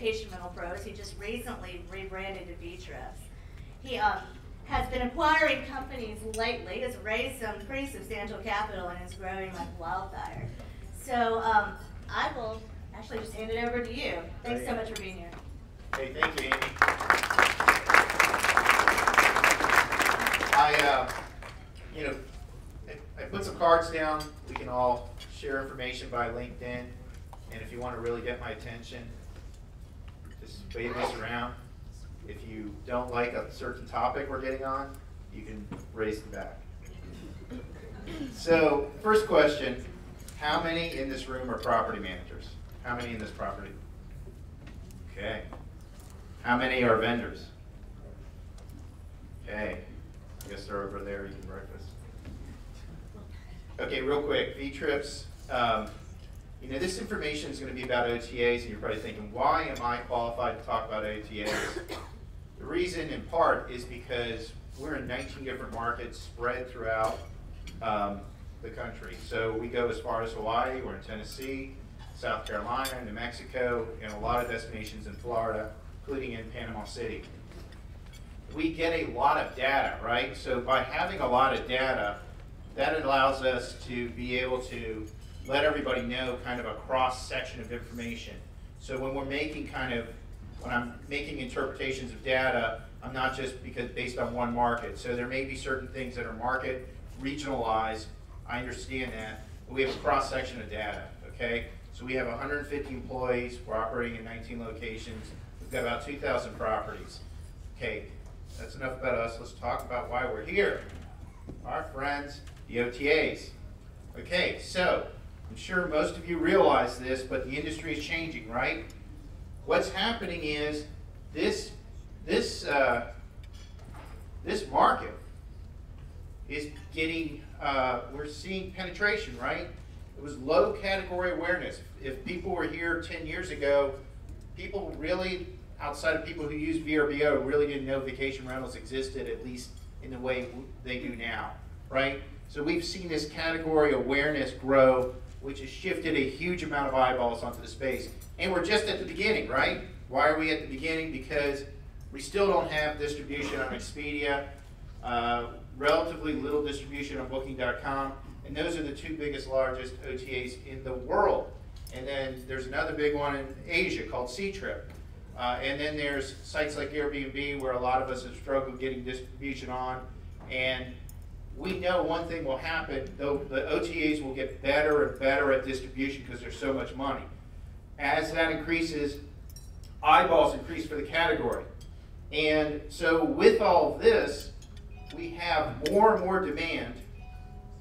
Vacation Rental Pros. He just recently rebranded to V He um, has been acquiring companies lately, has raised some pretty substantial capital, and is growing like wildfire. So um, I will actually just hand it over to you. Thanks so much for being here. Hey, thank you, Amy. I, uh, you know, I- I put some cards down. We can all share information by LinkedIn. And if you want to really get my attention, wave this around. If you don't like a certain topic we're getting on, you can raise the back. So, first question, how many in this room are property managers? How many in this property? Okay. How many are vendors? Okay, I guess they're over there eating breakfast. Okay, real quick, V-Trips, um, you know, this information is gonna be about OTAs, and you're probably thinking, why am I qualified to talk about OTAs? The reason in part is because we're in nineteen different markets spread throughout, um, the country. So we go as far as Hawaii, we're in Tennessee, South Carolina, New Mexico, and a lot of destinations in Florida, including in Panama City. We get a lot of data, right? So by having a lot of data, that allows us to be able to let everybody know kind of a cross section of information. So when we're making kind of, when I'm making interpretations of data, I'm not just because based on one market. So there may be certain things that are market regionalized. I understand that. But we have a cross section of data, okay? So we have 150 employees. We're operating in 19 locations. We've got about 2,000 properties. Okay, that's enough about us. Let's talk about why we're here. Our friends, the OTAs. Okay, so I'm sure most of you realize this, but the industry is changing, right? What's happening is this this uh, this market is getting uh, we're seeing penetration, right? It was low category awareness. If people were here 10 years ago, people really, outside of people who use VRBO, really didn't know vacation rentals existed, at least in the way they do now, right? So we've seen this category awareness grow, which has shifted a huge amount of eyeballs onto the space. And we're just at the beginning, right? Why are we at the beginning? Because we still don't have distribution on Expedia, uh, relatively little distribution on Booking.com, and those are the two biggest, largest OTAs in the world. And then there's another big one in Asia called Ctrip. Uh, and then there's sites like Airbnb where a lot of us have struggled getting distribution on. And we know one thing will happen, though the OTAs will get better and better at distribution because there's so much money. As that increases, eyeballs increase for the category. And so with all this, we have more and more demand,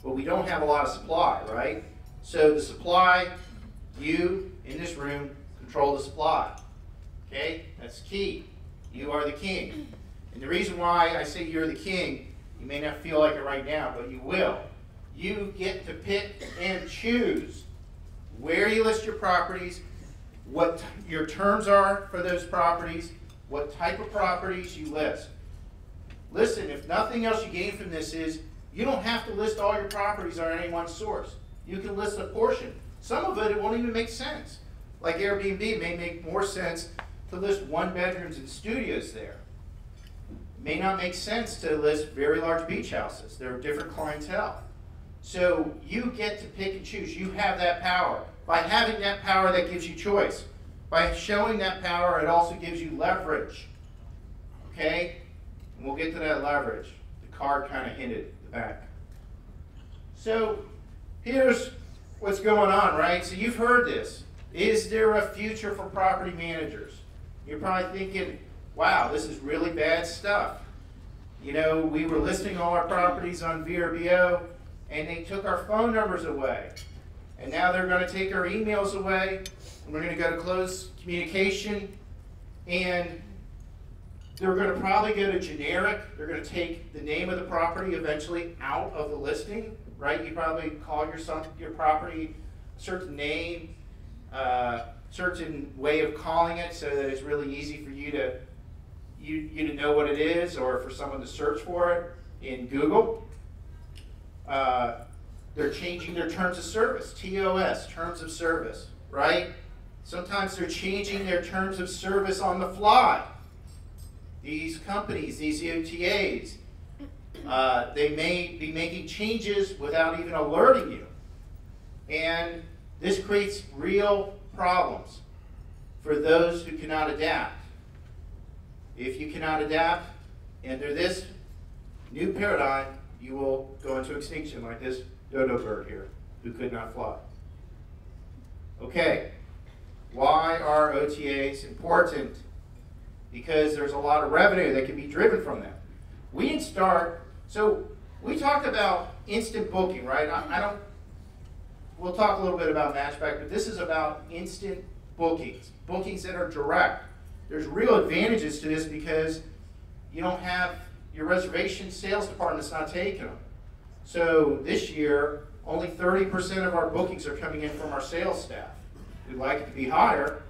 but we don't have a lot of supply, right? So the supply, you in this room control the supply. Okay? That's key. You are the king. And the reason why I say you're the king, you may not feel like it right now, but you will. You get to pick and choose where you list your properties, what your terms are for those properties, what type of properties you list. Listen, if nothing else you gain from this is you don't have to list all your properties on any one source. You can list a portion. Some of it, it won't even make sense. Like Airbnb may make more sense to list one bedrooms and studios there. May not make sense to list very large beach houses. They're a different clientele. So you get to pick and choose. You have that power. By having that power, that gives you choice. By showing that power, it also gives you leverage. Okay? And we'll get to that leverage. The card kind of hinted the back. So here's what's going on, right? So you've heard this. Is there a future for property managers? You're probably thinking, wow, this is really bad stuff. You know, we were listing all our properties on VRBO and they took our phone numbers away. And now they're going to take our emails away and we're going to go to closed communication and they're going to probably go to generic. They're going to take the name of the property eventually out of the listing, right? You probably call your, your property a certain name, uh, certain way of calling it so that it's really easy for you to you, you to know what it is or for someone to search for it in Google. Uh, they're changing their terms of service, TOS, terms of service, right? Sometimes they're changing their terms of service on the fly. These companies, these OTAs, uh, they may be making changes without even alerting you. And this creates real problems for those who cannot adapt. If you cannot adapt under this new paradigm, you will go into extinction like this dodo bird here who could not fly. Okay, why are OTAs important? Because there's a lot of revenue that can be driven from them. We didn't start, so we talked about instant booking, right? I, I don't, we'll talk a little bit about Matchback, but this is about instant bookings, bookings that are direct. There's real advantages to this because you don't have your reservation sales department's not taking them. So this year, only 30% of our bookings are coming in from our sales staff. We'd like it to be higher,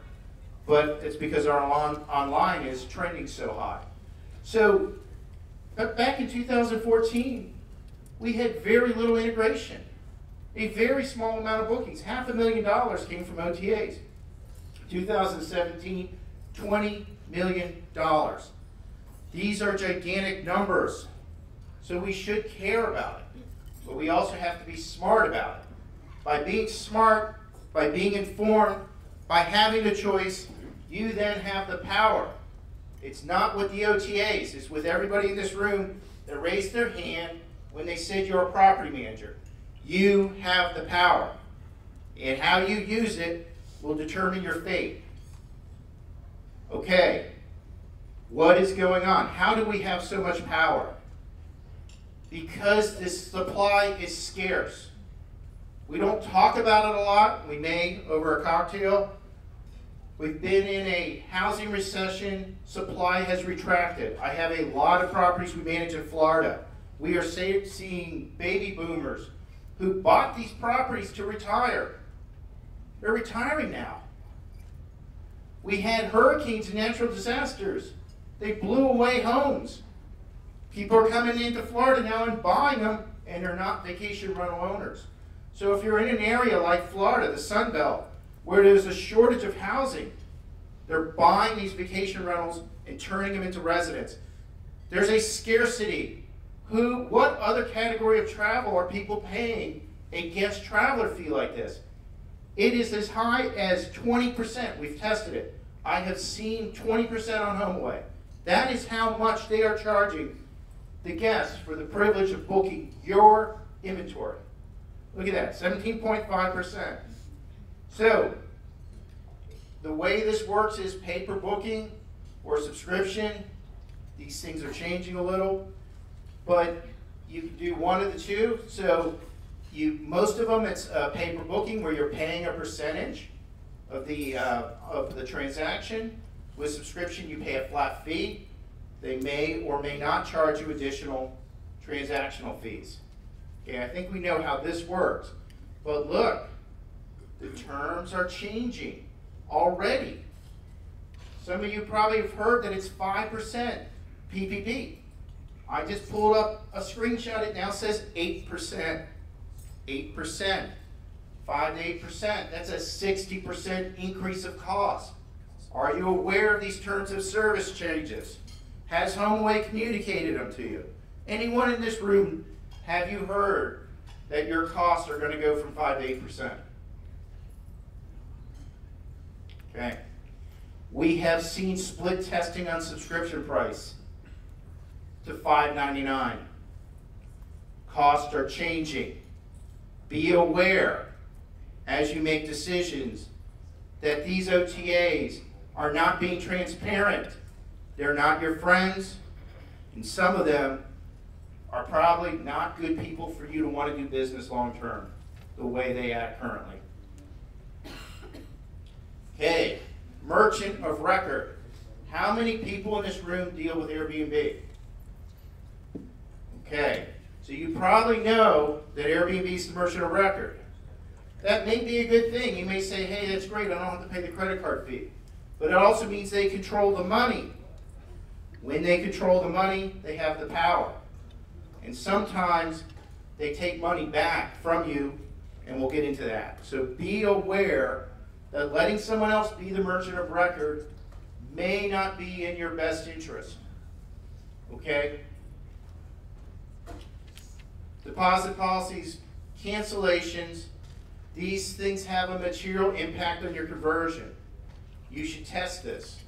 but it's because our on, online is trending so high. So, back in 2014, we had very little integration. A very small amount of bookings. Half a million dollars came from OTAs. 2017, $20 million. These are gigantic numbers. So we should care about it. But we also have to be smart about it. By being smart, by being informed, by having a choice, you then have the power. It's not with the OTAs, it's with everybody in this room that raised their hand when they said you're a property manager. You have the power. And how you use it will determine your fate. Okay, what is going on? How do we have so much power? Because this supply is scarce. We don't talk about it a lot. We may over a cocktail. We've been in a housing recession. Supply has retracted. I have a lot of properties we manage in Florida. We are seeing baby boomers who bought these properties to retire. They're retiring now. We had hurricanes and natural disasters. They blew away homes. People are coming into Florida now and buying them, and they're not vacation rental owners. So if you're in an area like Florida, the Sun Belt, where there's a shortage of housing, they're buying these vacation rentals and turning them into residents. There's a scarcity. Who, what other category of travel are people paying a guest traveler fee like this? It is as high as 20%. We've tested it. I have seen 20% on HomeAway. That is how much they are charging the guests for the privilege of booking your inventory. Look at that, 17.5%. So, the way this works is pay-per-booking or subscription. These things are changing a little, but you can do one of the two. So, you most of them it's a pay-per-booking where you're paying a percentage of the uh, of the transaction. With subscription, you pay a flat fee. They may or may not charge you additional transactional fees. Okay, I think we know how this works. But look, the terms are changing already. Some of you probably have heard that it's 5% PPB. I just pulled up a screenshot. It now says 8%. 8%. 5 to 8%. That's a 60% increase of cost. Are you aware of these terms of service changes? Has HomeAway communicated them to you? Anyone in this room, have you heard that your costs are going to go from 5 to 8%? Okay. We have seen split testing on subscription price to $5.99. Costs are changing. Be aware as you make decisions that these OTAs are not being transparent. They're not your friends, and some of them are probably not good people for you to want to do business long term, the way they act currently. Okay, merchant of record. How many people in this room deal with Airbnb? Okay, so you probably know that Airbnb is the merchant of record. That may be a good thing. You may say, hey, that's great, I don't have to pay the credit card fee. But it also means they control the money. When they control the money, they have the power. And sometimes they take money back from you, and we'll get into that. So be aware that letting someone else be the merchant of record may not be in your best interest. Okay? Deposit policies, cancellations, these things have a material impact on your conversion. You should test this.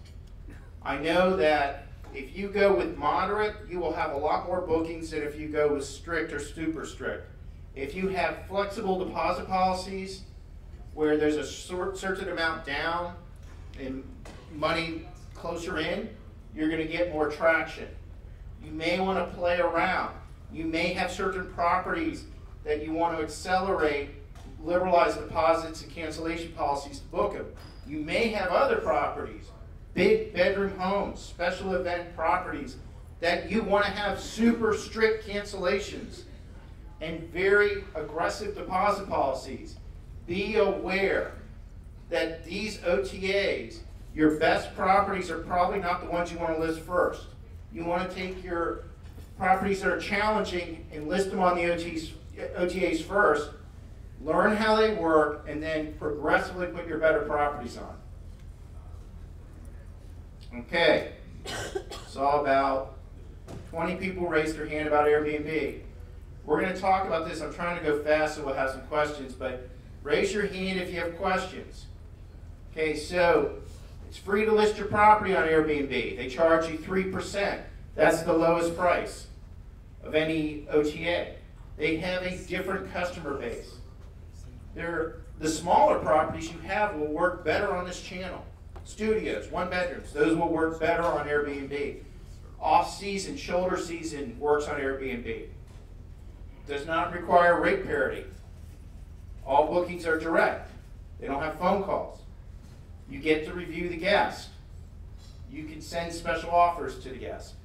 I know that if you go with moderate, you will have a lot more bookings than if you go with strict or super strict. If you have flexible deposit policies where there's a certain amount down and money closer in, you're going to get more traction. You may want to play around. You may have certain properties that you want to accelerate, liberalize deposits and cancellation policies to book them. You may have other properties, big bedroom homes, special event properties, that you want to have super strict cancellations and very aggressive deposit policies. Be aware that these OTAs, your best properties are probably not the ones you want to list first. You want to take your properties that are challenging and list them on the OTs, OTAs first, learn how they work, and then progressively put your better properties on. Okay, all about 20 people raised their hand about Airbnb. We're going to talk about this. I'm trying to go fast so we'll have some questions, but raise your hand if you have questions. Okay, so it's free to list your property on Airbnb. They charge you 3%. That's the lowest price of any OTA. They have a different customer base. They're, the smaller properties you have will work better on this channel. Studios, one bedrooms, those will work better on Airbnb. Off season, shoulder season works on Airbnb. Does not require rate parity. All bookings are direct. They don't have phone calls. You get to review the guest. You can send special offers to the guest.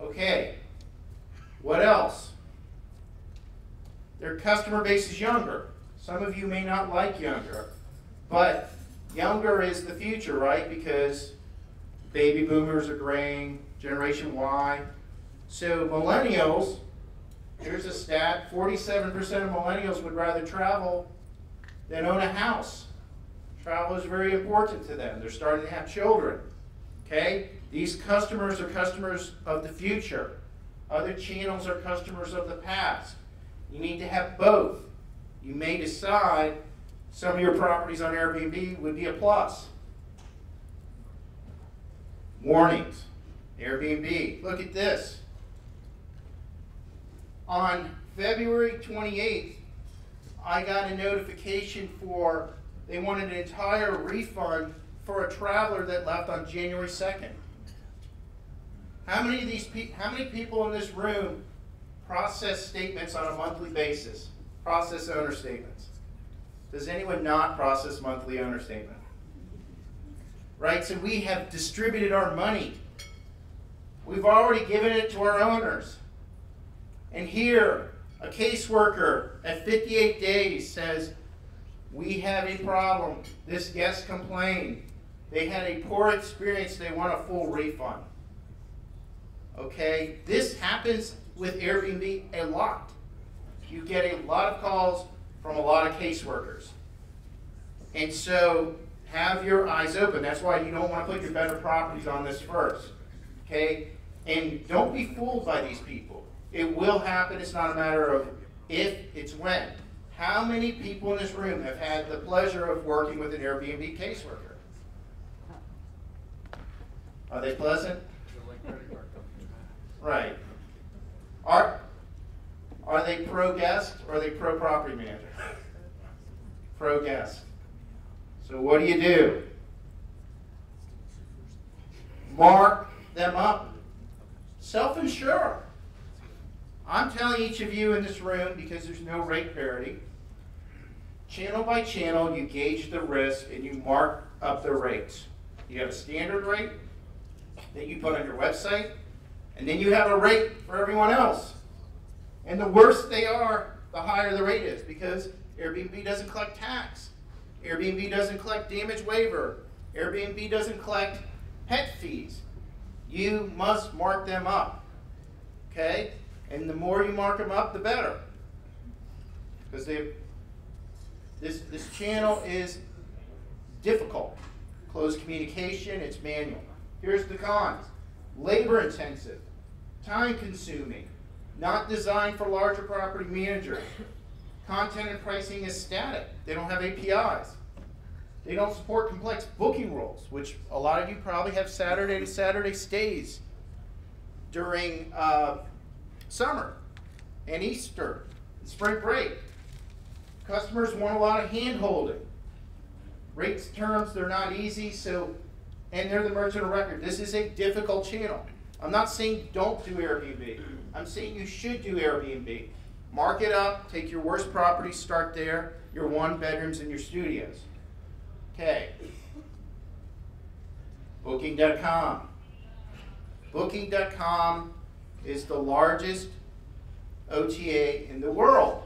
Okay, what else? Their customer base is younger. Some of you may not like younger, but younger is the future, right? Because baby boomers are graying, Generation Y. So millennials, here's a stat, 47% of millennials would rather travel than own a house. Travel is very important to them. They're starting to have children. Okay? These customers are customers of the future. Other channels are customers of the past. You need to have both. You may decide some of your properties on Airbnb would be a plus. Warnings. Airbnb. Look at this. On February 28th, I got a notification for they wanted an entire refund for a traveler that left on January 2nd. How many of these how many people in this room process statements on a monthly basis? Process owner statements. Does anyone not process monthly owner statement? Right? So we have distributed our money. We've already given it to our owners. And here, a caseworker at 58 days says, We have a problem. This guest complained. They had a poor experience. They want a full refund. Okay, this happens with Airbnb a lot. You get a lot of calls from a lot of caseworkers. And so have your eyes open. That's why you don't want to put your better properties on this first. Okay? And don't be fooled by these people. It will happen. It's not a matter of if, it's when. How many people in this room have had the pleasure of working with an Airbnb caseworker? Are they pleasant? Right. Are, are they pro guest or are they pro property manager? pro guest. So what do you do? Mark them up. Self insure. I'm telling each of you in this room because there's no rate parity. Channel by channel, you gauge the risk and you mark up the rates. You have a standard rate that you put on your website, and then you have a rate for everyone else. And the worse they are, the higher the rate is because Airbnb doesn't collect tax. Airbnb doesn't collect damage waiver. Airbnb doesn't collect pet fees. You must mark them up. Okay? And the more you mark them up, the better. Because they this this channel is difficult. Closed communication, it's manual. Here's the cons. Labor intensive, time consuming, not designed for larger property managers. Content and pricing is static. They don't have APIs. They don't support complex booking rules, which a lot of you probably have Saturday to Saturday stays during uh, summer and Easter, and spring break. Customers want a lot of hand holding. Rates terms, they're not easy, so, and they're the merchant of record. This is a difficult channel. I'm not saying don't do Airbnb. I'm saying you should do Airbnb. Mark it up, take your worst properties, start there, your one bedrooms and your studios. Okay. Booking.com. Booking.com is the largest OTA in the world.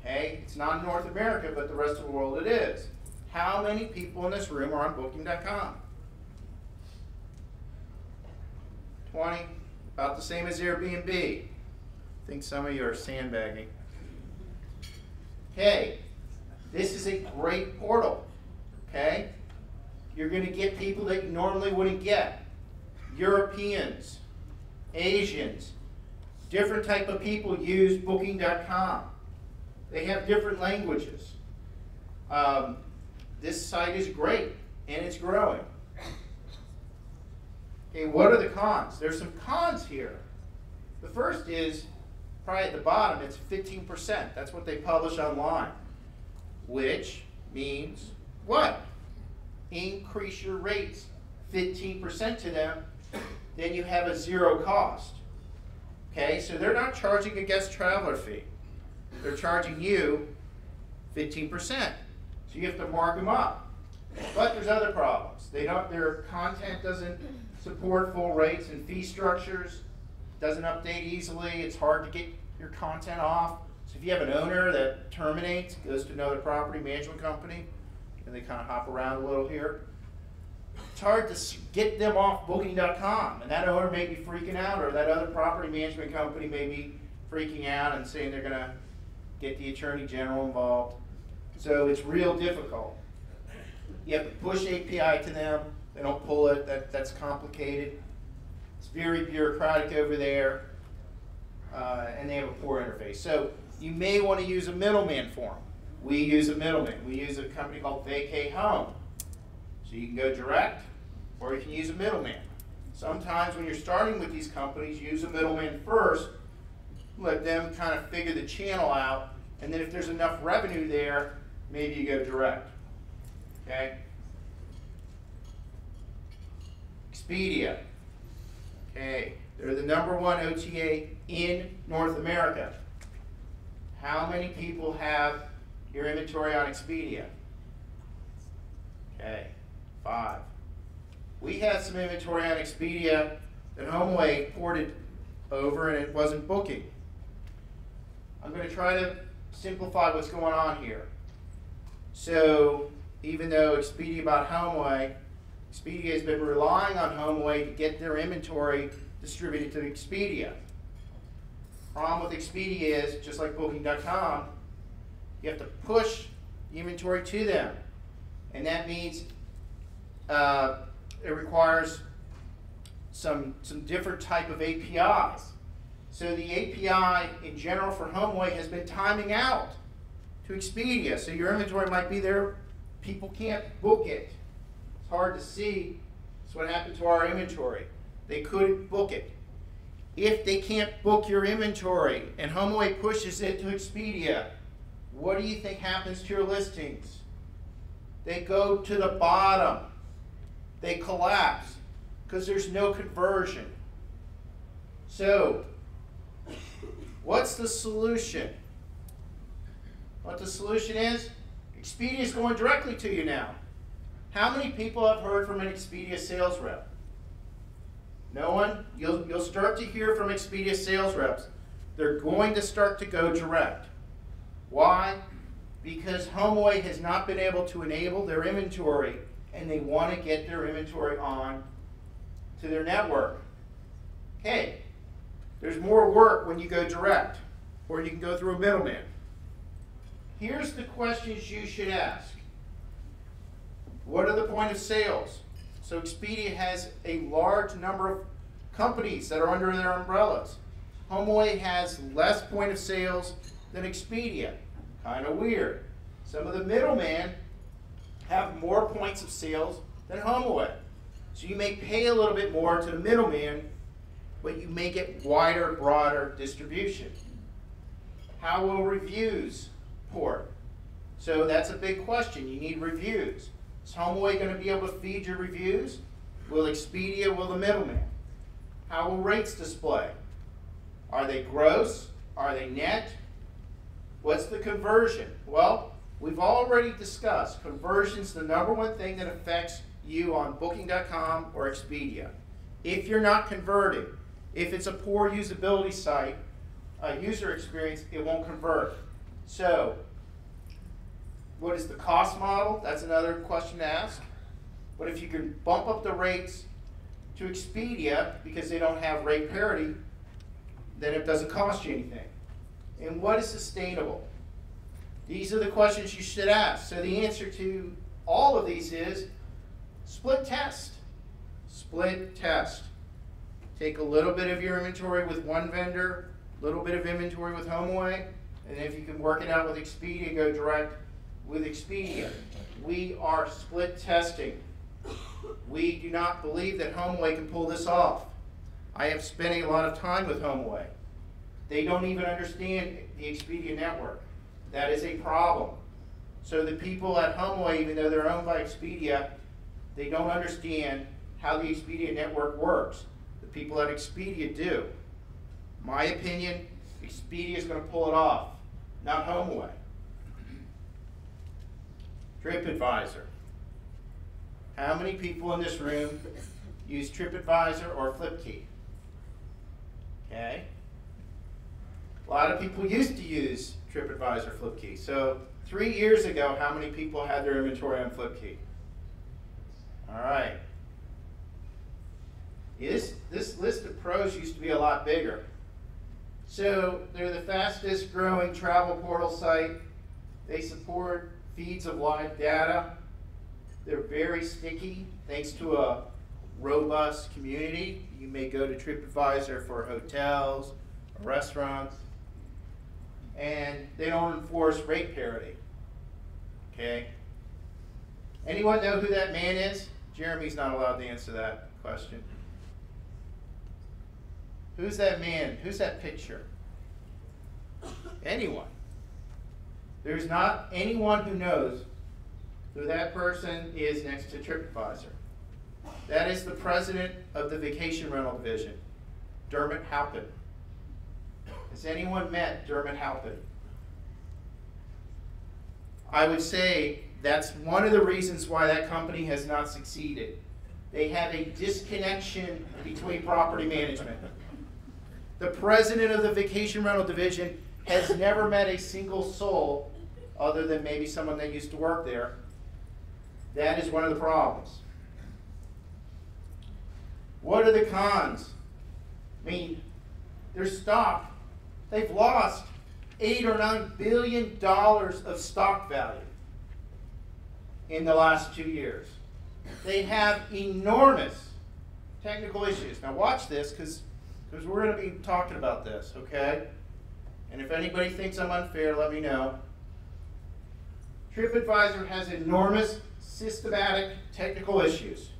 Okay, it's not in North America, but the rest of the world it is. How many people in this room are on Booking.com? 20, about the same as Airbnb. I think some of you are sandbagging. Okay, this is a great portal. Okay, you're going to get people that you normally wouldn't get. Europeans, Asians, different type of people use Booking.com. They have different languages. Um, this site is great and it's growing. Okay, what are the cons? There's some cons here. The first is probably at the bottom, it's 15%. That's what they publish online, which means what? Increase your rates 15% to them, then you have a zero cost. Okay, so they're not charging a guest traveler fee. They're charging you 15%. So you have to mark them up. But there's other problems. They don't their content doesn't support full rates and fee structures, doesn't update easily, it's hard to get your content off. So if you have an owner that terminates, goes to another property management company, and they kind of hop around a little here, it's hard to get them off booking.com. And that owner may be freaking out, or that other property management company may be freaking out and saying they're going to get the attorney general involved. So it's real difficult. You have to push API to them. They don't pull it. That, that's complicated. It's very bureaucratic over there. Uh, and they have a poor interface. So you may want to use a middleman for them. We use a middleman. We use a company called Vacate Home. So you can go direct or you can use a middleman. Sometimes when you're starting with these companies, use a middleman first, let them kind of figure the channel out, and then if there's enough revenue there, maybe you go direct. Okay? Expedia. Okay, they're the number one OTA in North America. How many people have your inventory on Expedia? Okay, five. We had some inventory on Expedia that HomeAway ported over and it wasn't booking. I'm going to try to simplify what's going on here. So even though Expedia bought HomeAway, Expedia has been relying on HomeAway to get their inventory distributed to Expedia. Problem with Expedia is, just like Booking.com, you have to push the inventory to them. And that means uh, it requires some, some different type of APIs. So the API in general for HomeAway has been timing out to Expedia. So your inventory might be there, people can't book it. It's hard to see. That's what happened to our inventory. They couldn't book it. If they can't book your inventory and HomeAway pushes it to Expedia, what do you think happens to your listings? They go to the bottom. They collapse because there's no conversion. So, what's the solution? What the solution is? Expedia is going directly to you now. How many people have heard from an Expedia sales rep? No one? You'll, you'll start to hear from Expedia sales reps. They're going to start to go direct. Why? Because HomeAway has not been able to enable their inventory and they want to get their inventory on to their network. Okay, there's more work when you go direct or you can go through a middleman. Here's the questions you should ask. What are the point of sales? So Expedia has a large number of companies that are under their umbrellas. HomeAway has less point of sales than Expedia. Kind of weird. Some of the middlemen have more points of sales than HomeAway. So you may pay a little bit more to the middleman, but you may get wider, broader distribution. How will reviews port? So that's a big question. You need reviews. Is HomeAway going to be able to feed your reviews? Will Expedia, will the middleman? How will rates display? Are they gross? Are they net? What's the conversion? Well, we've already discussed conversion's the number one thing that affects you on booking.com or Expedia. If you're not converting, if it's a poor usability site, a user experience, it won't convert. So, what is the cost model? That's another question to ask. But if you can bump up the rates to Expedia because they don't have rate parity, then it doesn't cost you anything. And what is sustainable? These are the questions you should ask. So the answer to all of these is split test. Split test. Take a little bit of your inventory with one vendor, a little bit of inventory with HomeAway, and if you can work it out with Expedia, go direct with Expedia. We are split testing. We do not believe that HomeAway can pull this off. I have spent a lot of time with HomeAway. They don't even understand the Expedia network. That is a problem. So the people at HomeAway, even though they're owned by Expedia, they don't understand how the Expedia network works. The people at Expedia do. My opinion, Expedia is going to pull it off, not HomeAway. TripAdvisor. How many people in this room use TripAdvisor or FlipKey? Okay. A lot of people used to use TripAdvisor FlipKey. So three years ago, how many people had their inventory on FlipKey? All right. This, this list of pros used to be a lot bigger. So they're the fastest growing travel portal site. They support feeds of live data. They're very sticky thanks to a robust community. You may go to TripAdvisor for hotels, restaurants, and they don't enforce rate parity. Okay? Anyone know who that man is? Jeremy's not allowed to answer that question. Who's that man? Who's that picture? Anyone. There's not anyone who knows who that person is next to TripAdvisor. That is the president of the vacation rental division, Dermot Halpin. Has anyone met Dermot Halpin? I would say that's one of the reasons why that company has not succeeded. They have a disconnection between property management. The president of the vacation rental division has never met a single soul other than maybe someone that used to work there. That is one of the problems. What are the cons? I mean, their stock, they've lost eight or nine billion dollars of stock value in the last two years. They have enormous technical issues. Now watch this because because we're going to be talking about this, okay? And if anybody thinks I'm unfair, let me know. TripAdvisor has enormous systematic technical issues.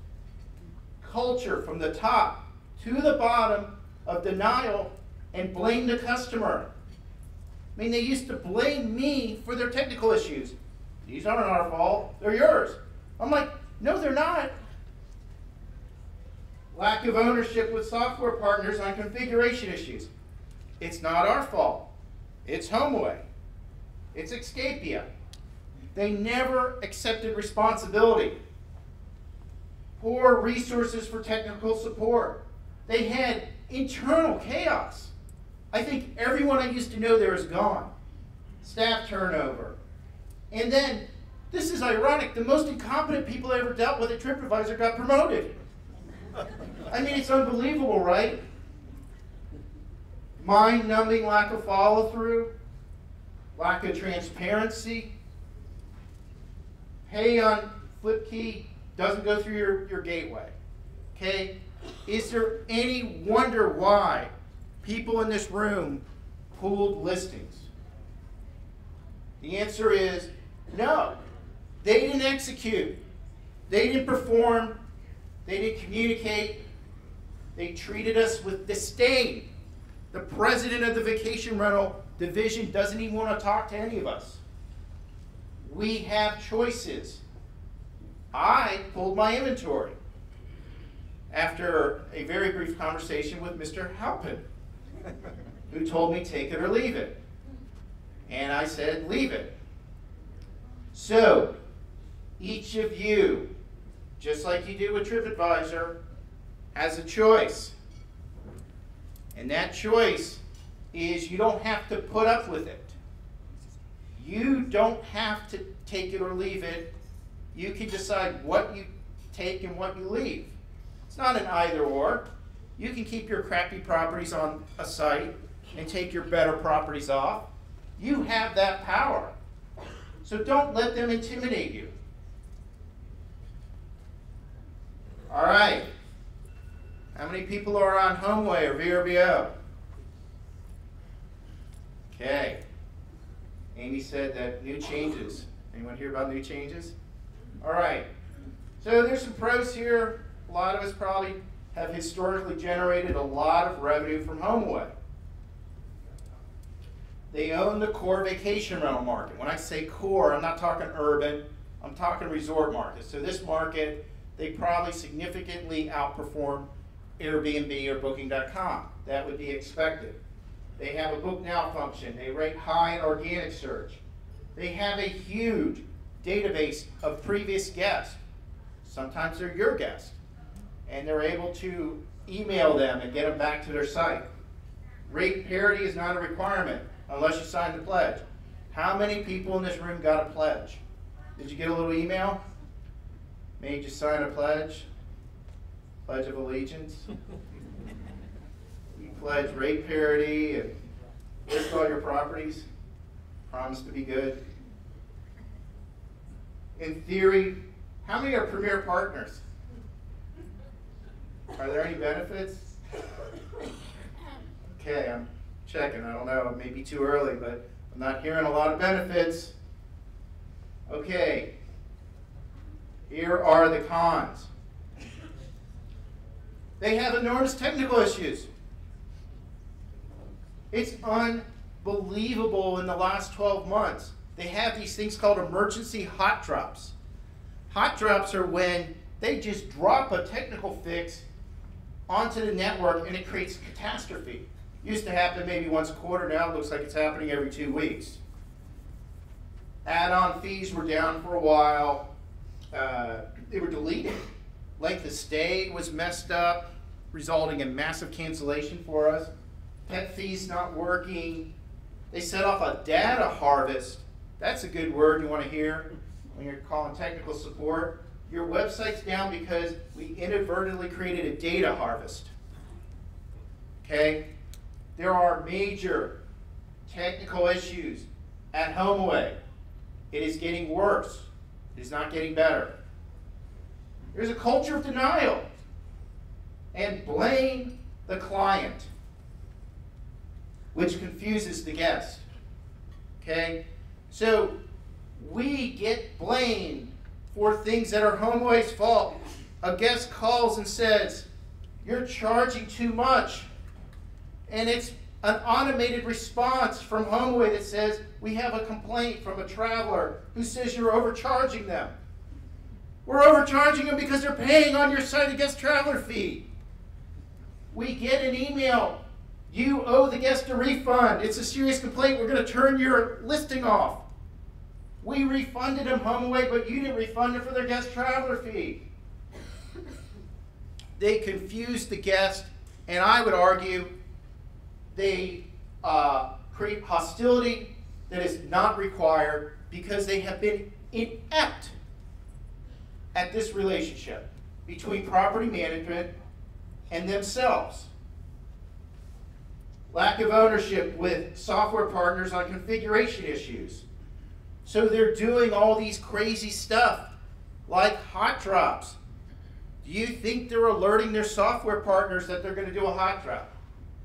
Culture from the top to the bottom of denial and blame the customer. I mean, they used to blame me for their technical issues. These aren't our fault, they're yours. I'm like, no, they're not. Lack of ownership with software partners on configuration issues. It's not our fault. It's HomeAway. It's Escapia. They never accepted responsibility. Poor resources for technical support. They had internal chaos. I think everyone I used to know there is gone. Staff turnover. And then, this is ironic, the most incompetent people I ever dealt with at TripAdvisor got promoted. I mean, it's unbelievable, right? Mind numbing lack of follow through, lack of transparency, pay on FlipKey doesn't go through your, your gateway. Okay? Is there any wonder why people in this room pulled listings? The answer is no. They didn't execute. They didn't perform. They didn't communicate. They treated us with disdain. The president of the vacation rental division doesn't even want to talk to any of us. We have choices. I pulled my inventory after a very brief conversation with Mr. Halpin, who told me take it or leave it. And I said, leave it. So, each of you, just like you do with TripAdvisor, has a choice. And that choice is you don't have to put up with it. You don't have to take it or leave it. You can decide what you take and what you leave. It's not an either or. You can keep your crappy properties on a site and take your better properties off. You have that power. So don't let them intimidate you. All right. How many people are on HomeAway or VRBO? Okay. Amy said that new changes. Anyone hear about new changes? All right. So there's some pros here. A lot of us probably have historically generated a lot of revenue from HomeAway. They own the core vacation rental market. When I say core, I'm not talking urban, I'm talking resort market. So this market, they probably significantly outperform Airbnb or Booking.com. That would be expected. They have a book now function. They rate high in organic search. They have a huge database of previous guests. Sometimes they're your guests. And they're able to email them and get them back to their site. Rate parity is not a requirement unless you sign the pledge. How many people in this room got a pledge? Did you get a little email? Made you sign a pledge? Pledge of Allegiance? pledge rate parity and list all your properties. Promise to be good. In theory, how many are premier partners? Are there any benefits? Okay, I'm checking. I don't know, it may be too early, but I'm not hearing a lot of benefits. Okay, here are the cons. They have enormous technical issues. It's unbelievable in the last 12 months. They have these things called emergency hot drops. Hot drops are when they just drop a technical fix onto the network and it creates catastrophe. Used to happen maybe once a quarter, now it looks like it's happening every two weeks. Add-on fees were down for a while. Uh, they were deleted. Length of stay was messed up, resulting in massive cancellation for us. Pet fees not working. They set off a data harvest. That's a good word you want to hear when you're calling technical support. Your website's down because we inadvertently created a data harvest. Okay? There are major technical issues at HomeAway. It is getting worse. It is not getting better. There's a culture of denial and blame the client, which confuses the guest. Okay? So we get blamed for things that are HomeAway's fault. A guest calls and says, You're charging too much and it's an automated response from HomeAway that says, we have a complaint from a traveler who says you're overcharging them. We're overcharging them because they're paying on your site against traveler fee. We get an email. You owe the guest a refund. It's a serious complaint. We're going to turn your listing off. We refunded them HomeAway, but you didn't refund them for their guest traveler fee. They confused the guest, and I would argue they uh, create hostility that is not required because they have been inept at this relationship between property management and themselves. Lack of ownership with software partners on configuration issues. So they're doing all these crazy stuff like hot drops. Do you think they're alerting their software partners that they're going to do a hot drop?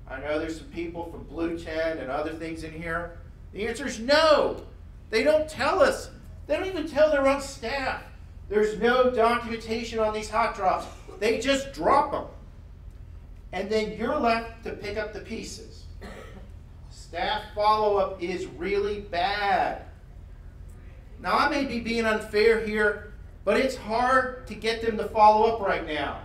I know there's some people from Bluetent and other things in here. The answer is no. They don't tell us. They don't even tell their own staff. There's no documentation on these hot drops. They just drop them. And then you're left to pick up the pieces. Staff follow up is really bad. Now, I may be being unfair here, but it's hard to get them to follow up right now.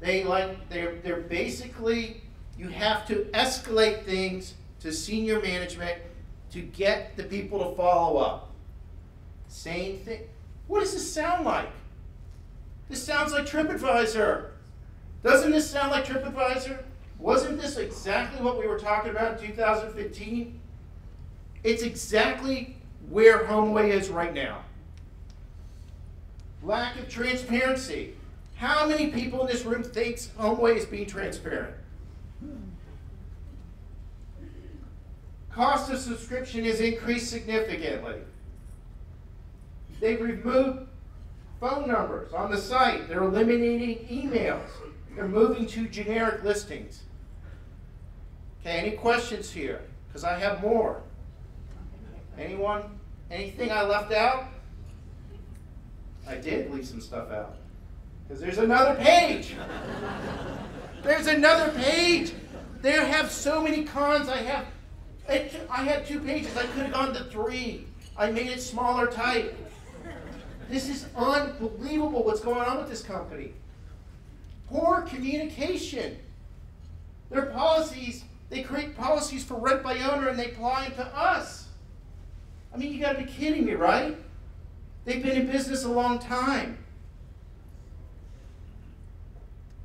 They like they're they're basically you have to escalate things to senior management to get the people to follow up. Same thing. What does this sound like? This sounds like TripAdvisor. Doesn't this sound like TripAdvisor? Wasn't this exactly what we were talking about in 2015? It's exactly where HomeAway is right now. Lack of transparency. How many people in this room thinks HomeAway is being transparent? Cost of subscription has increased significantly. They've removed phone numbers on the site. They're eliminating emails. They're moving to generic listings. Okay, any questions here? Because I have more. Anyone? Anything I left out? I did leave some stuff out. Because there's another page. there's another page. There have so many cons. I have. I had two pages. I could have gone to three. I made it smaller type. This is unbelievable what's going on with this company. Poor communication. Their policies, they create policies for rent by owner and they apply them to us. I mean, you got to be kidding me, right? They've been in business a long time.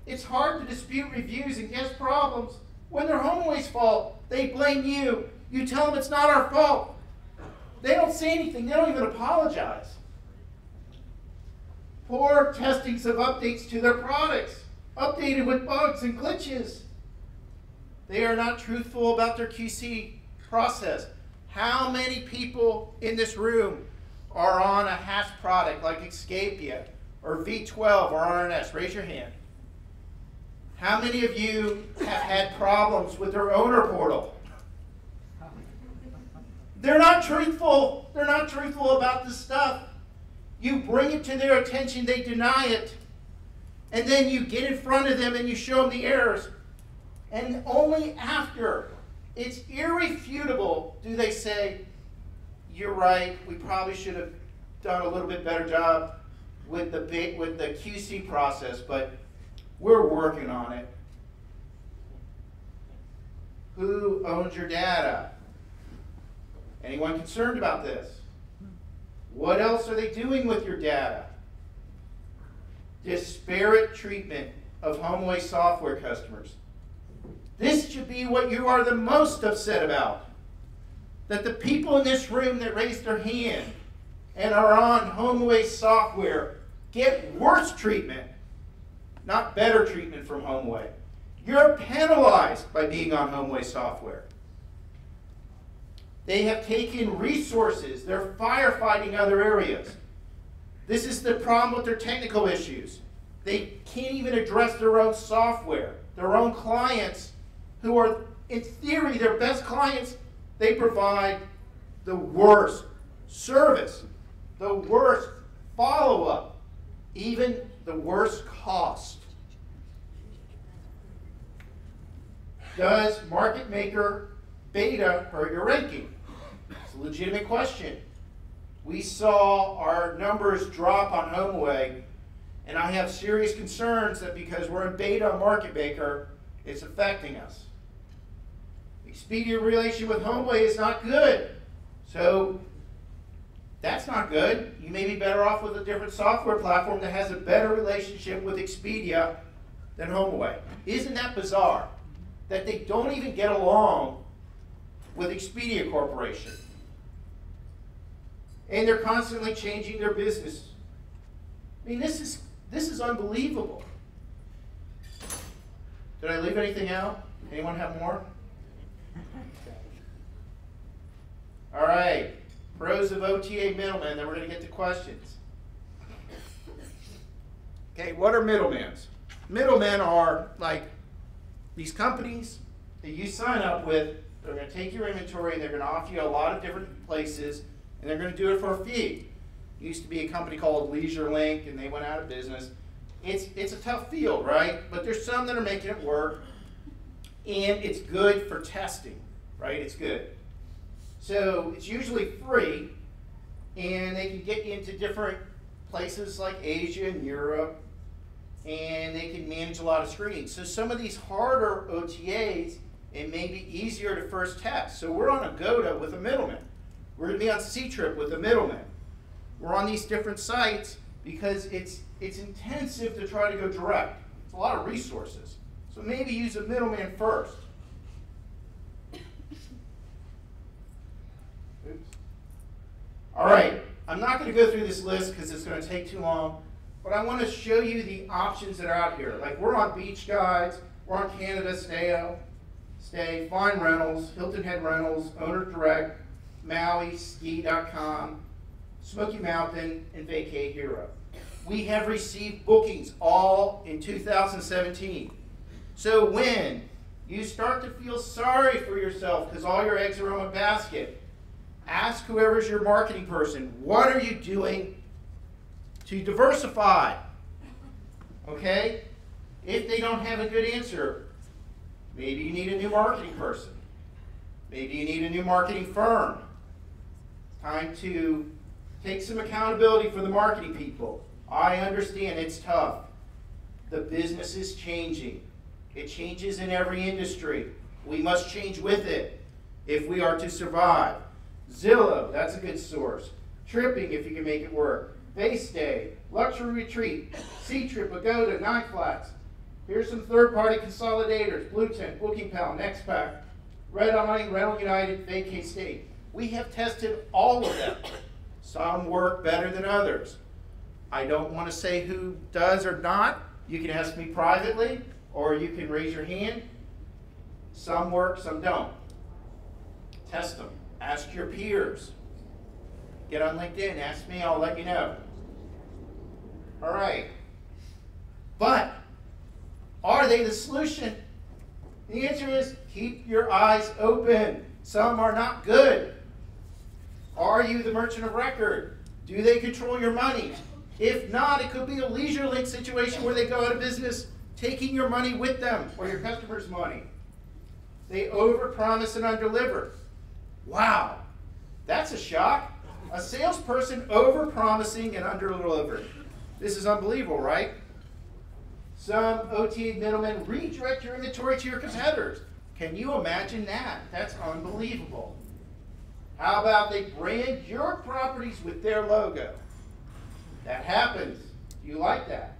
It's hard to dispute reviews and guess problems when they're HomeAway's fault. They blame you. You tell them it's not our fault. They don't say anything. They don't even apologize. Poor testings of updates to their products, updated with bugs and glitches. They are not truthful about their QC process. How many people in this room are on a HASS product like Escapia or V12 or RNS? Raise your hand. How many of you have had problems with their owner portal? They're not truthful. They're not truthful about this stuff. You bring it to their attention, they deny it. And then you get in front of them and you show them the errors. And only after it's irrefutable do they say, You're right, we probably should have done a little bit better job with the, with the QC process, but we're working on it. Who owns your data? Anyone concerned about this? What else are they doing with your data? Disparate treatment of HomeAway software customers. This should be what you are the most upset about. That the people in this room that raised their hand and are on HomeAway software get worse treatment, not better treatment from HomeAway. You're penalized by being on HomeAway software. They have taken resources, they're firefighting other areas. This is the problem with their technical issues. They can't even address their own software. Their own clients, who are, in theory, their best clients, they provide the worst service, the worst follow up, even the worst cost. Does market maker beta hurt your ranking? It's a legitimate question. We saw our numbers drop on HomeAway, and I have serious concerns that because we're in beta market maker, it's affecting us. Expedia relation with HomeAway is not good. So that's not good. You may be better off with a different software platform that has a better relationship with Expedia than HomeAway. Isn't that bizarre? That they don't even get along with Expedia Corporation. And they're constantly changing their business. I mean, this is this is unbelievable. Did I leave anything out? Anyone have more? All right. Pros of OTA middlemen, then we're going to get to questions. Okay, what are middlemen? Middlemen are like these companies that you sign up with. They're going to take your inventory they're going to offer you a lot of different places, and they're going to do it for a fee. It Used to be a company called Leisure Link, and they went out of business. It's it's a tough field, right? But there's some that are making it work, and it's good for testing, right? It's good. So it's usually free, and they can get you into different places like Asia and Europe, and they can manage a lot of screens. So some of these harder OTAs, it may be easier to first test. So we're on Agoda with a middleman. We're going to be on Ctrip with a middleman. We're on these different sites because it's it's intensive to try to go direct. It's a lot of resources. So maybe use a middleman first. Oops. All right, I'm not going to go through this list because it's going to take too long, but I want to show you the options that are out here. Like we're on Beach Guides, we're on Canada Stay, Stay, Fine Rentals, Hilton Head Rentals, Owner Direct, Maui, Ski.com, Smoky Mountain, and Vacay Hero. We have received bookings all in 2017. So when you start to feel sorry for yourself because all your eggs are in one basket, ask whoever's your marketing person, what are you doing to diversify? Okay? If they don't have a good answer, maybe you need a new marketing person. Maybe you need a new marketing firm. Time to take some accountability for the marketing people. I understand it's tough. The business is changing. It changes in every industry. We must change with it if we are to survive. Zillow, that's a good source. Tripping, if you can make it work. Base Day, Luxury Retreat, Ctrip, Agoda, Nine Flats. Here's some third-party consolidators, Bluetent, Booking Pal, NextPax, Red Line, Rental United, Vacay State. We have tested all of them. Some work better than others. I don't want to say who does or not. You can ask me privately, or you can raise your hand. Some work, some don't. Test them. Ask your peers. Get on LinkedIn. Ask me. I'll let you know. All right. But are they the solution? The answer is keep your eyes open. Some are not good. Are you the merchant of record? Do they control your money? If not, it could be a leisure link situation where they go out of business taking your money with them or your customers' money. They overpromise and underdeliver. Wow, that's a shock. A salesperson overpromising and underdelivering. This is unbelievable, right? Some OTA middlemen redirect your inventory to your competitors. Can you imagine that? That's unbelievable. How about they brand your properties with their logo? That happens. Do you like that?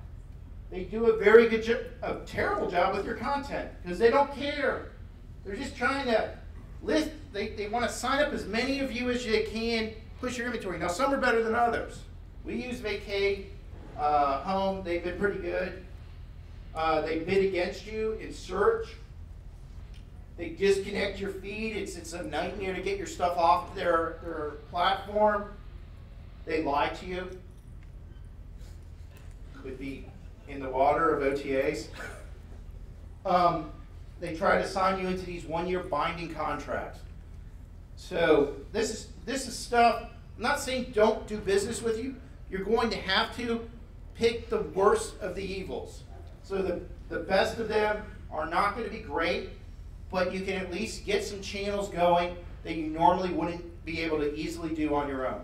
They do a very good job, a terrible job with your content because they don't care. They're just trying to list, they, they want to sign up as many of you as they can, push your inventory. Now, some are better than others. We use Vacay uh, Home, they've been pretty good. Uh, they bid against you in search. They disconnect your feed. It's, it's a nightmare to get your stuff off their, their platform. They lie to you. Could be in the water of OTAs. Um, they try to sign you into these one-year binding contracts. So this is this is stuff. I'm not saying don't do business with you. You're going to have to pick the worst of the evils. So the, the best of them are not going to be great, but you can at least get some channels going that you normally wouldn't be able to easily do on your own.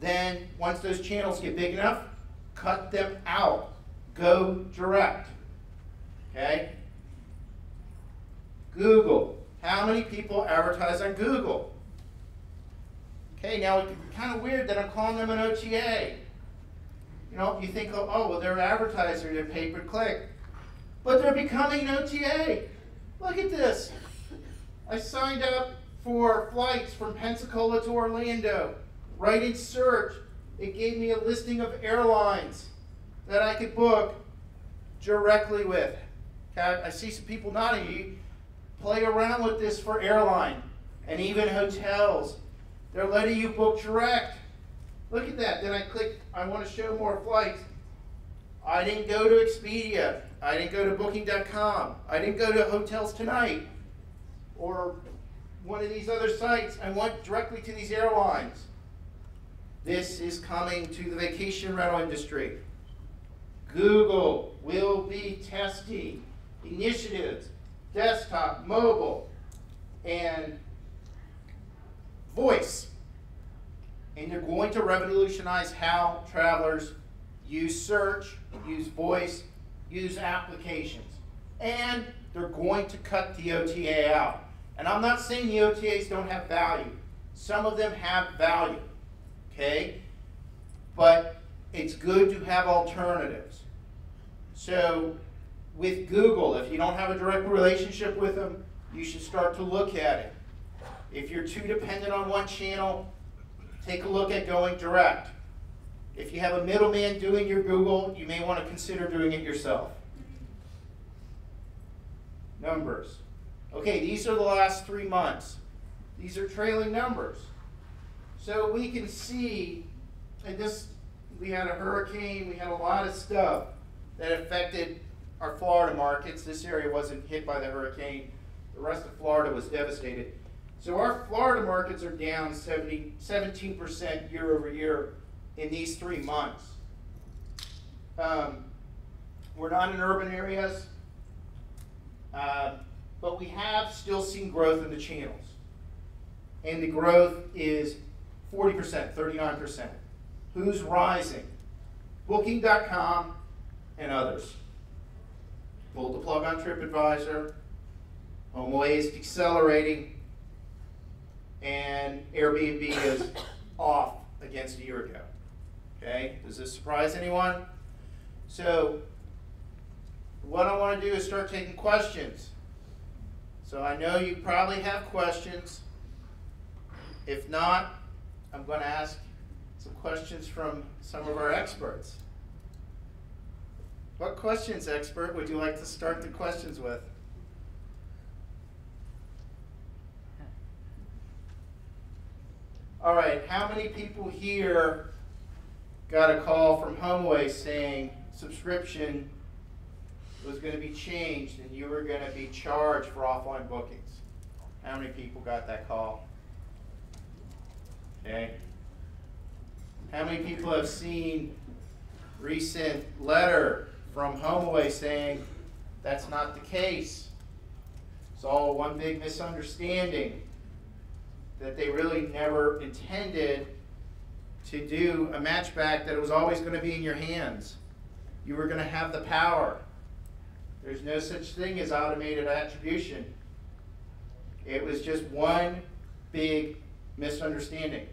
Then once those channels get big enough, cut them out. Go direct. Okay? Google. How many people advertise on Google? Okay, now it's kind of weird that I'm calling them an OTA. You know, you think, oh, oh well, they're advertiser, they're pay per click. But they're becoming an OTA. Look at this. I signed up for flights from Pensacola to Orlando. Right in search, it gave me a listing of airlines that I could book directly with. I see some people nodding. You play around with this for airline and even hotels. They're letting you book direct. Look at that. Then I click, I want to show more flights. I didn't go to Expedia. I didn't go to Booking.com. I didn't go to Hotels Tonight or one of these other sites. I went directly to these airlines. This is coming to the vacation rental industry. Google will be testing initiatives, desktop, mobile, and voice. And they're going to revolutionize how travelers use search, use voice, use applications. And they're going to cut the OTA out. And I'm not saying the OTAs don't have value. Some of them have value. Okay? But it's good to have alternatives. So with Google, if you don't have a direct relationship with them, you should start to look at it. If you're too dependent on one channel, take a look at going direct. If you have a middleman doing your Google, you may want to consider doing it yourself. Numbers. Okay, these are the last three months. These are trailing numbers. So we can see, and this, we had a hurricane, we had a lot of stuff that affected our Florida markets. This area wasn't hit by the hurricane. The rest of Florida was devastated. So our Florida markets are down 70, 17% year over year in these three months. Um, we're not in urban areas, uh, but we have still seen growth in the channels. And the growth is 40%, 39%. Who's rising? Booking.com and others. Pulled the plug on TripAdvisor. HomeAway is accelerating, And Airbnb is off against a year ago. Okay, does this surprise anyone? So, what I want to do is start taking questions. So I know you probably have questions. If not, I'm going to ask some questions from some of our experts. What questions, expert, would you like to start the questions with? All right, how many people here got a call from HomeAway saying subscription was going to be changed and you were going to be charged for offline bookings? How many people got that call? Okay. How many people have seen recent letter from HomeAway saying that's not the case? It's all one big misunderstanding that they really never intended to do a matchback that it was always going to be in your hands. You were going to have the power. There's no such thing as automated attribution. It was just one big misunderstanding.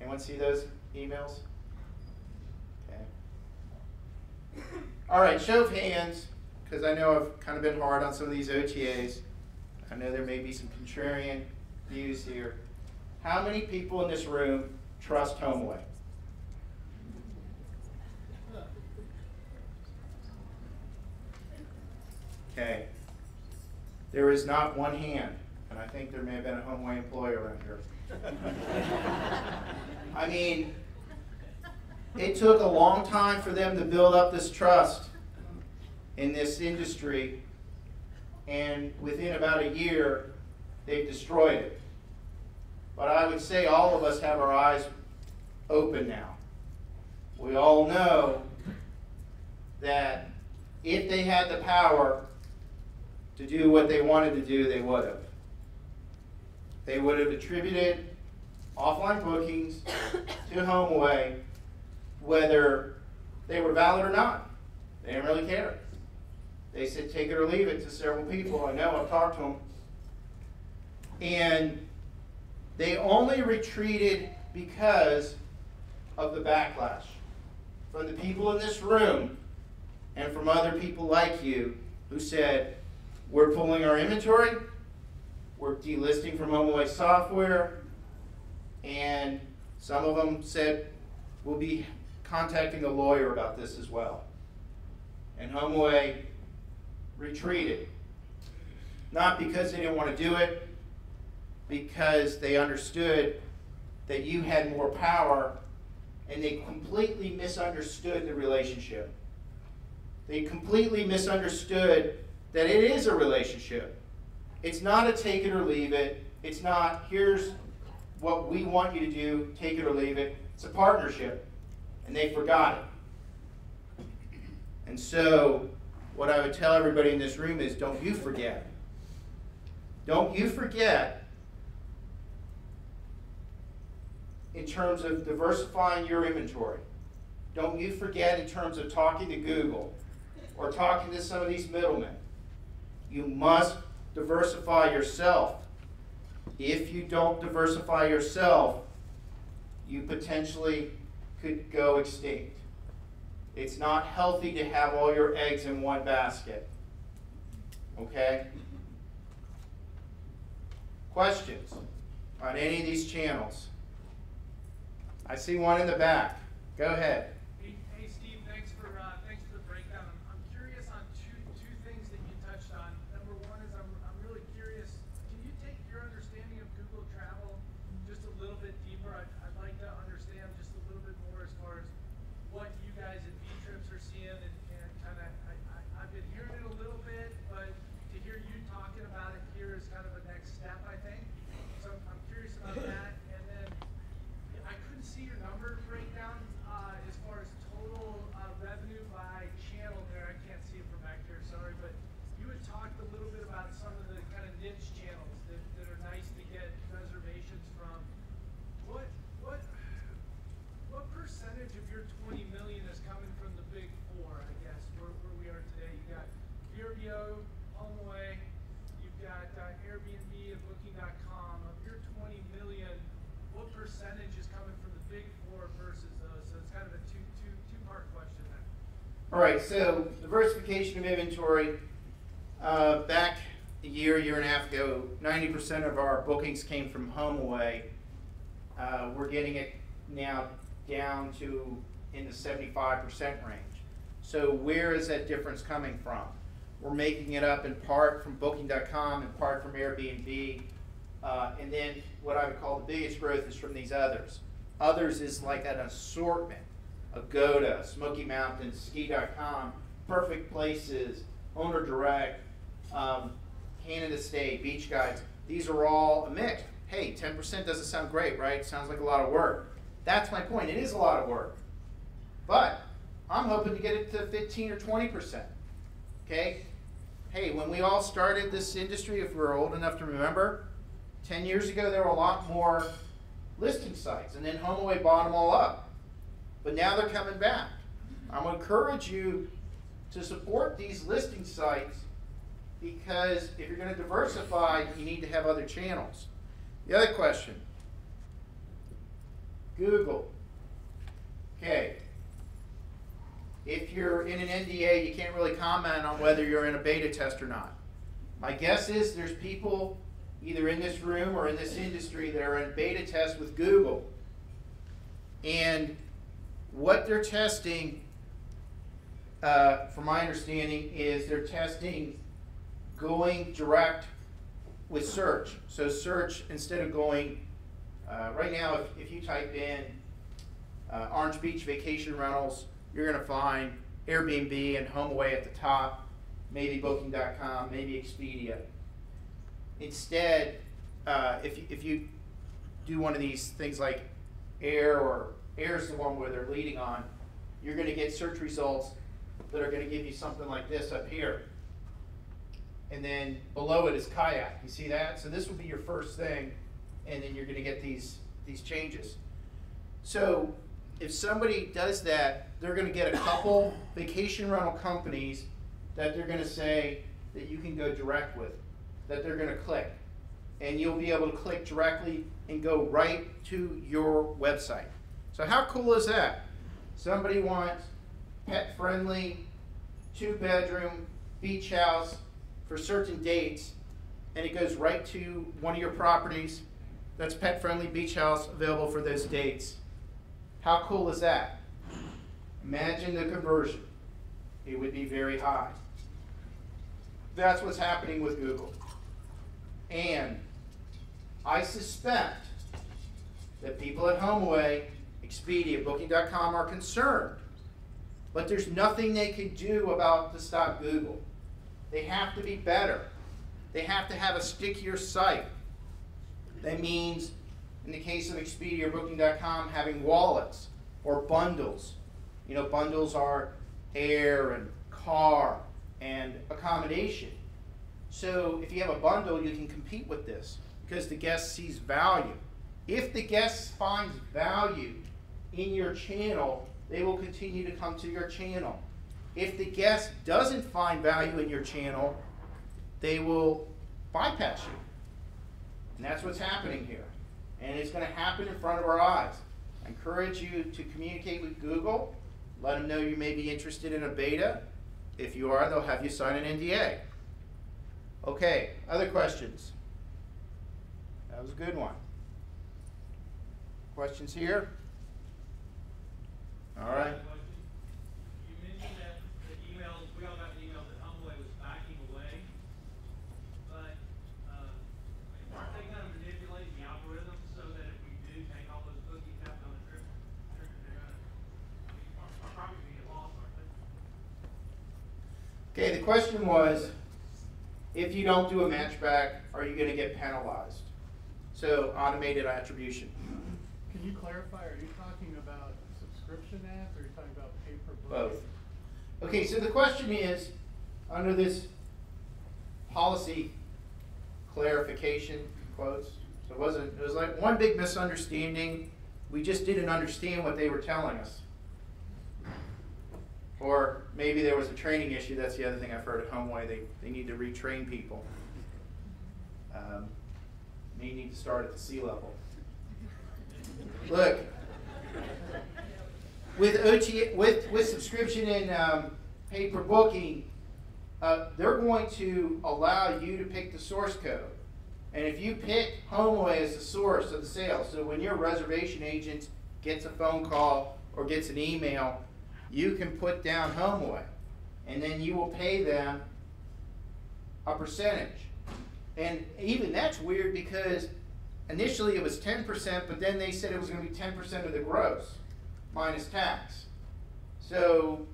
Anyone see those emails? Okay. All right, show of hands, because I know I've kind of been hard on some of these OTAs. I know there may be some contrarian views here. How many people in this room trust HomeAway? Okay. There is not one hand, and I think there may have been a HomeAway employee around here. I mean, it took a long time for them to build up this trust in this industry, and within about a year, they've destroyed it. But I would say all of us have our eyes open now. We all know that if they had the power to do what they wanted to do, they would have. They would have attributed offline bookings to HomeAway, whether they were valid or not. They didn't really care. They said take it or leave it to several people. I know, I've talked to them. And they only retreated because of the backlash from the people in this room and from other people like you who said, we're pulling our inventory, we're delisting from HomeAway software, and some of them said, we'll be contacting a lawyer about this as well. And HomeAway retreated. Not because they didn't want to do it, because they understood that you had more power and they completely misunderstood the relationship. They completely misunderstood that it is a relationship. It's not a take it or leave it. It's not, here's what we want you to do, take it or leave it. It's a partnership. And they forgot it. And so, what I would tell everybody in this room is don't you forget. Don't you forget in terms of diversifying your inventory. Don't you forget in terms of talking to Google or talking to some of these middlemen. You must diversify yourself. If you don't diversify yourself, you potentially could go extinct. It's not healthy to have all your eggs in one basket. Okay? Questions on any of these channels? I see one in the back. Go ahead. Hey, hey, Steve, thanks for, uh, thanks for the breakdown. I'm, I'm curious on two, two things that you touched on. Number one is I'm, I'm really curious, can you take your understanding of Google Travel just a little bit deeper? I'd, I'd like to understand just a little bit more as far as what you guys at V-Trips are seeing and, and kinda, I, I, I've been hearing it a little bit, but to hear you talking about it here is kind of a next step, I think. So I'm- I'm curious about that. And then I couldn't see your number breakdown, uh, as far as total, uh, revenue by channel there, I can't see it from back here, sorry, but you had talked a little bit about some of the kind of niche channels that, that are nice to get reservations from. What, what, what percentage of your twenty million is coming from the big four, I guess, where, where we are today? You got Vrbo, HomeAway, you've got uh, Airbnb and Booking.com. Of your twenty million, what percentage is coming from the big four versus those? So it's kind of a two, two, two-part question there. All right, so diversification of inventory. Uh, back a year, year and a half ago, 90% of our bookings came from HomeAway. Uh, we're getting it now down to in the 75% range. So where is that difference coming from? We're making it up in part from Booking.com, in part from Airbnb, uh, and then what I would call the biggest growth is from these others. Others is like an assortment. Agoda, Smoky Mountains, Ski.com, Perfect Places, Owner Direct, um, Canada State, Beach Guides. These are all a mix. Hey, 10% doesn't sound great, right? Sounds like a lot of work. That's my point. It is a lot of work. But I'm hoping to get it to 15 or 20%. Okay? Hey, when we all started this industry, if we're old enough to remember, 10 years ago there were a lot more listing sites, and then HomeAway bought them all up. But now they're coming back. I'm gonna encourage you to support these listing sites because if you're gonna diversify, you need to have other channels. The other question. Google. Okay. If you're in an NDA, you can't really comment on whether you're in a beta test or not. My guess is there's people either in this room or in this industry that are in beta test with Google. And what they're testing, uh, from my understanding, is they're testing going direct with search. So search instead of going, uh, right now, if, if you type in uh, Orange Beach Vacation Rentals, you're gonna find Airbnb and HomeAway at the top, maybe Booking.com, maybe Expedia. Instead, uh, if, if you do one of these things like Air or Air's the one where they're leading on, you're gonna get search results that are gonna give you something like this up here. And then below it is kayak, you see that? So this will be your first thing, and then you're gonna get these, these changes. So if somebody does that, they're gonna get a couple vacation rental companies that they're gonna say that you can go direct with, that they're gonna click. And you'll be able to click directly and go right to your website. So how cool is that? Somebody wants pet friendly, two bedroom, beach house for certain dates, and it goes right to one of your properties that's pet friendly beach house available for those dates. How cool is that? Imagine the conversion. It would be very high. That's what's happening with Google. And I suspect that people at HomeAway, Expedia, Booking.com are concerned. But there's nothing they can do about to stop Google. They have to be better. They have to have a stickier site. That means, in the case of Expedia or Booking.com, having wallets or bundles. You know, bundles are air and car and accommodation. So if you have a bundle, you can compete with this because the guest sees value. If the guest finds value in your channel, they will continue to come to your channel. If the guest doesn't find value in your channel, they will bypass you. And that's what's happening here. And it's going to happen in front of our eyes. I encourage you to communicate with Google. Let them know you may be interested in a beta. If you are, they'll have you sign an NDA. Okay, other questions? That was a good one. Questions here? All right. You mentioned that the emails, we all got the email that HomeAway was backing away, but, uh, aren't they kind of manipulating the algorithm so that if we do take all those cookies out on the trip, trip, they're gonna, I mean, our, our property will get lost, aren't they? Okay, the question was, if you don't do a match back, are you gonna get penalized? So automated attribution. Can you clarify, are you talking about subscription ads or are you talking about pay per book? Both. Okay, so the question is, under this policy clarification quotes, so it wasn't, it was like one big misunderstanding, we just didn't understand what they were telling us. Or maybe there was a training issue, that's the other thing I've heard at HomeAway, they, they need to retrain people. Um, May need to start at the C-level. Look, with with, with subscription and um, pay per booking, uh, they're going to allow you to pick the source code. And if you pick HomeAway as the source of the sale, so when your reservation agent gets a phone call or gets an email, you can put down HomeAway. And then you will pay them a percentage. And even that's weird because initially it was ten percent, but then they said it was gonna be ten percent of the gross minus tax. So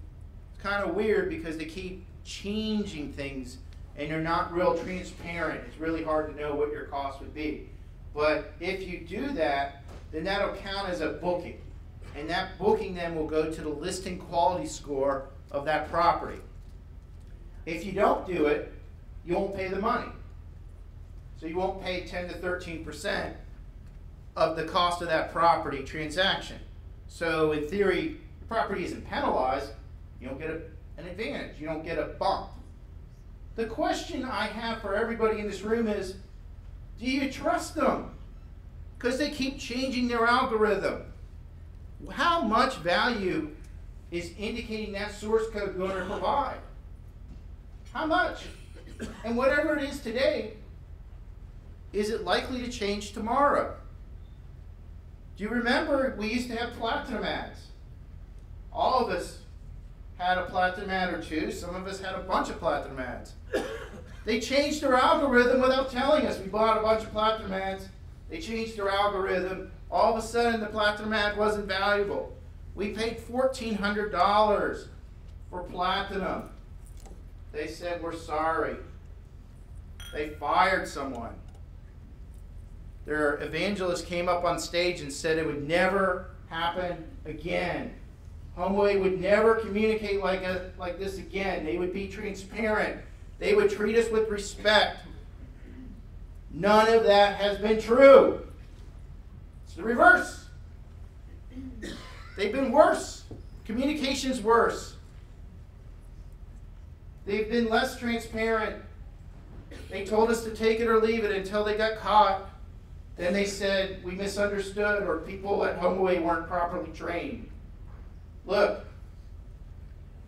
it's kind of weird because they keep changing things and they're not real transparent. It's really hard to know what your cost would be. But if you do that, then that'll count as a booking. And that booking then will go to the listing quality score of that property. If you don't do it, you won't pay the money. So you won't pay 10 to 13% of the cost of that property transaction. So in theory, the property isn't penalized, you don't get a, an advantage, you don't get a bump. The question I have for everybody in this room is, do you trust them? Because they keep changing their algorithm. How much value is indicating that source code going to provide? How much? And whatever it is today, is it likely to change tomorrow? Do you remember we used to have platinum ads? All of us had a platinum ad or two. Some of us had a bunch of platinum ads. They changed their algorithm without telling us. We bought a bunch of platinum ads. They changed their algorithm. All of a sudden, the platinum ad wasn't valuable. We paid $1,400 for platinum. They said, We're sorry. They fired someone. Their evangelist came up on stage and said it would never happen again. HomeAway would never communicate like, a, like this again. They would be transparent. They would treat us with respect. None of that has been true. It's the reverse. They've been worse. Communication's worse. They've been less transparent. They told us to take it or leave it until they got caught. Then they said we misunderstood or people at HomeAway weren't properly trained. Look,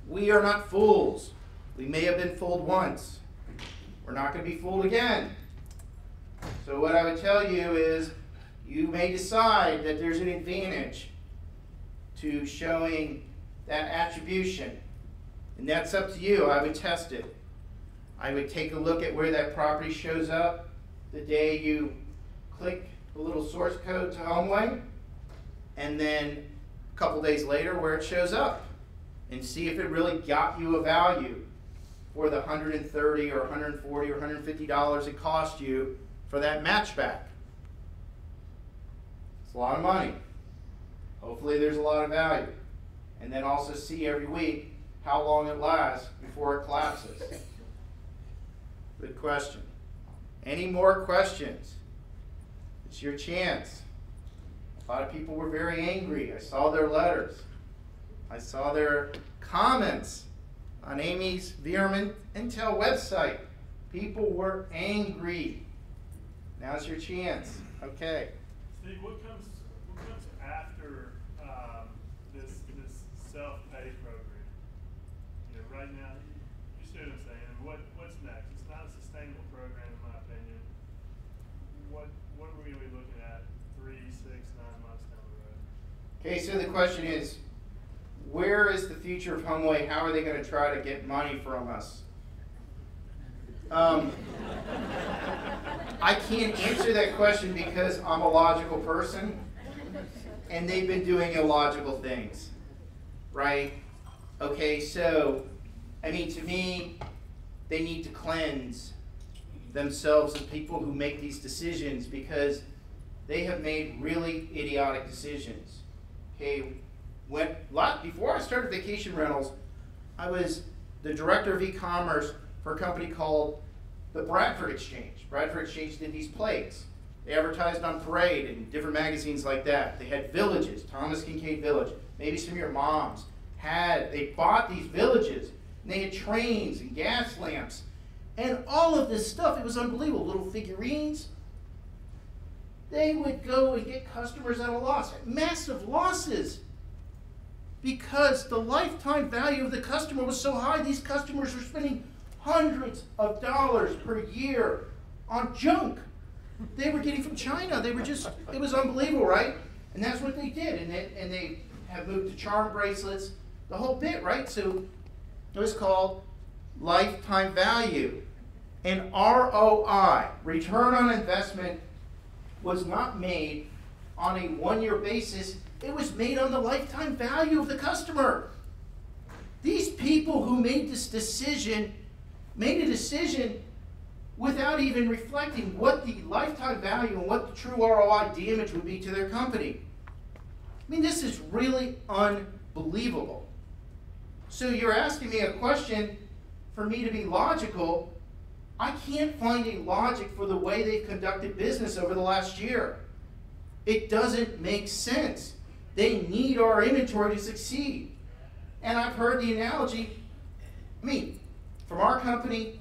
we are not fools. We may have been fooled once. We're not going to be fooled again. So, what I would tell you is you may decide that there's an advantage to showing that attribution. And that's up to you. I would test it. I would take a look at where that property shows up the day you click the little source code to HomeAway, and then a couple days later where it shows up and see if it really got you a value for the 130 or 140 or 150 dollars it cost you for that matchback. It's a lot of money. Hopefully there's a lot of value. And then also see every week how long it lasts before it collapses. Good question. Any more questions? It's your chance. A lot of people were very angry. I saw their letters. I saw their comments on Amy's Veerman Intel website. People were angry. Now's your chance. Okay. Steve, what comes, after, um, this, this self-pay program? You know, right now, you see what I'm saying, and what, what's next? It's not a sustainable program, in my opinion. What, what are we gonna be looking at three, six, nine months down the road? Okay, so the question is, where is the future of HomeAway? How are they going to try to get money from us? Um, I can't answer that question because I'm a logical person, and they've been doing illogical things, right? Okay, so, I mean, to me, they need to cleanse themselves and people who make these decisions because they have made really idiotic decisions. When lot before I started vacation rentals, I was the director of e-commerce for a company called the Bradford Exchange. Bradford Exchange did these plates. They advertised on Parade and different magazines like that. They had villages, Thomas Kinkade Village. Maybe some of your moms had, they bought these villages. And they had trains and gas lamps and all of this stuff. It was unbelievable. Little figurines. They would go and get customers at a loss, massive losses because the lifetime value of the customer was so high, these customers were spending hundreds of dollars per year on junk they were getting from China. They were just, it was unbelievable, right? And that's what they did. And they, and they have moved to charm bracelets, the whole bit, right? So it was called lifetime value. And ROI, return on investment, was not made on a one year basis, it was made on the lifetime value of the customer. These people who made this decision made a decision without even reflecting what the lifetime value and what the true ROI damage would be to their company. I mean, this is really unbelievable. So you're asking me a question for me to be logical. I can't find a logic for the way they've conducted business over the last year. It doesn't make sense. They need our inventory to succeed. And I've heard the analogy, I mean, from our company,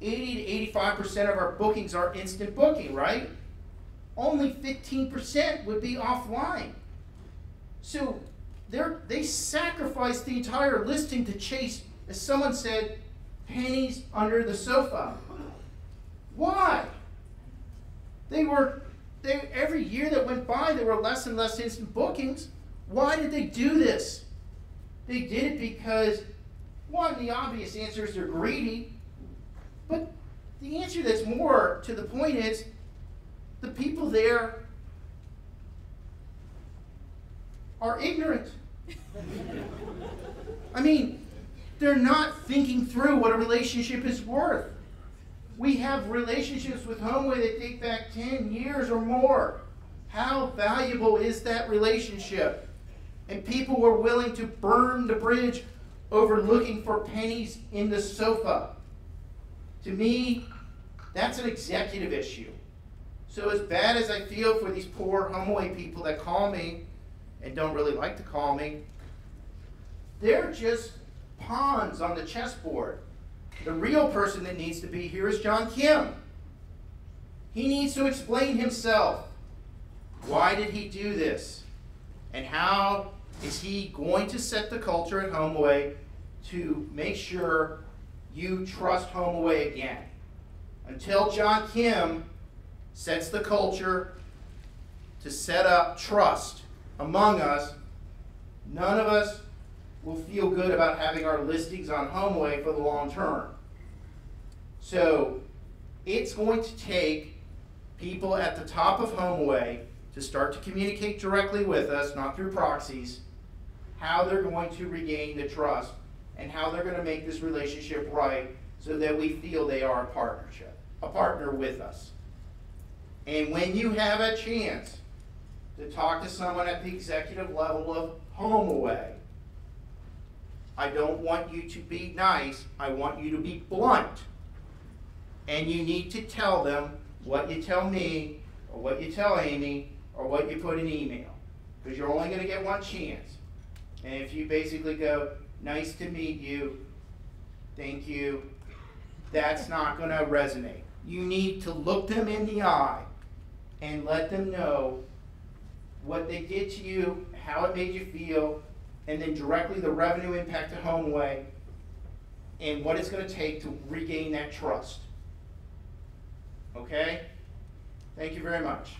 80 to 85% of our bookings are instant booking, right? Only 15% would be offline. So they sacrifice the entire listing to chase, as someone said, pennies under the sofa. Why? They were they, every year that went by, there were less and less instant bookings. Why did they do this? They did it because, one, the obvious answer is they're greedy. But the answer that's more to the point is the people there are ignorant. I mean, they're not thinking through what a relationship is worth. We have relationships with HomeAway that date back 10 years or more. How valuable is that relationship? And people were willing to burn the bridge over looking for pennies in the sofa. To me, that's an executive issue. So, as bad as I feel for these poor HomeAway people that call me and don't really like to call me, they're just pawns on the chessboard. The real person that needs to be here is John Kim. He needs to explain himself. Why did he do this? And how is he going to set the culture at HomeAway to make sure you trust HomeAway again? Until John Kim sets the culture to set up trust among us, none of us will feel good about having our listings on HomeAway for the long term. So it's going to take people at the top of HomeAway to start to communicate directly with us, not through proxies, how they're going to regain the trust and how they're going to make this relationship right so that we feel they are a partnership, a partner with us. And when you have a chance to talk to someone at the executive level of HomeAway, I don't want you to be nice, I want you to be blunt. And you need to tell them what you tell me, or what you tell Amy, or what you put in email. Because you're only gonna get one chance. And if you basically go, nice to meet you, thank you, that's not gonna resonate. You need to look them in the eye and let them know what they did to you, how it made you feel, and then directly the revenue impact to HomeAway and what it's gonna take to regain that trust. Okay? Thank you very much.